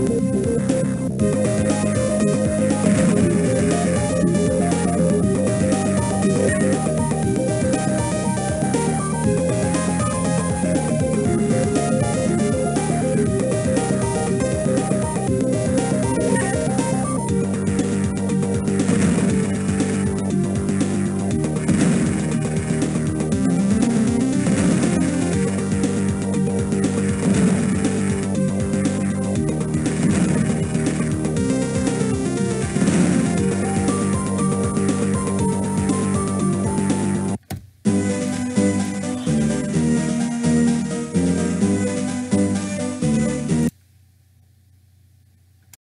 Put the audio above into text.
Música